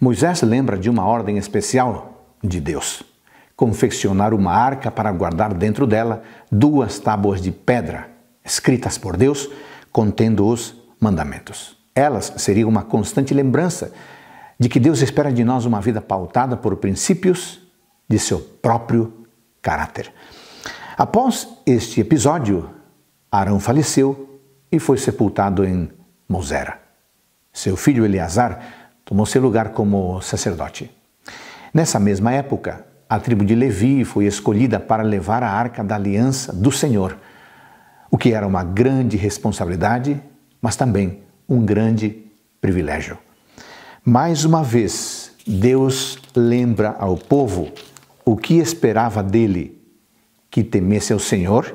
Moisés lembra de uma ordem especial de Deus: confeccionar uma arca para guardar dentro dela duas tábuas de pedra, escritas por Deus, contendo os mandamentos. Elas seriam uma constante lembrança de que Deus espera de nós uma vida pautada por princípios de seu próprio caráter. Após este episódio, Arão faleceu e foi sepultado em Mosera. Seu filho Eleazar tomou seu lugar como sacerdote. Nessa mesma época, a tribo de Levi foi escolhida para levar a arca da aliança do Senhor, o que era uma grande responsabilidade, mas também um grande privilégio. Mais uma vez, Deus lembra ao povo o que esperava dele: que temesse ao Senhor,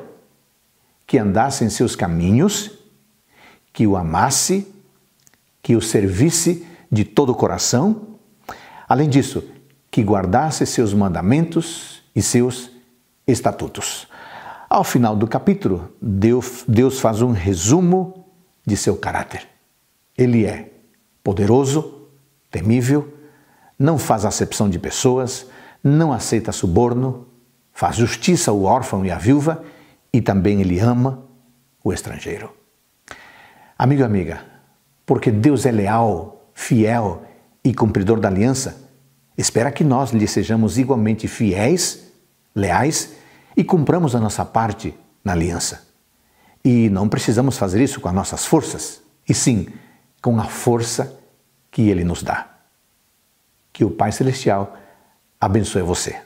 que andasse em seus caminhos, que o amasse, que o servisse de todo o coração. Além disso, que guardasse seus mandamentos e seus estatutos. Ao final do capítulo, Deus, faz um resumo de seu caráter. Ele é poderoso, temível, não faz acepção de pessoas, não aceita suborno, faz justiça ao órfão e à viúva e também ele ama o estrangeiro. Amigo e amiga, porque Deus é leal, fiel e cumpridor da aliança, espera que nós lhe sejamos igualmente fiéis, leais e cumpramos a nossa parte na aliança. E não precisamos fazer isso com as nossas forças, e sim com a força que Ele nos dá. Que o Pai Celestial abençoe você.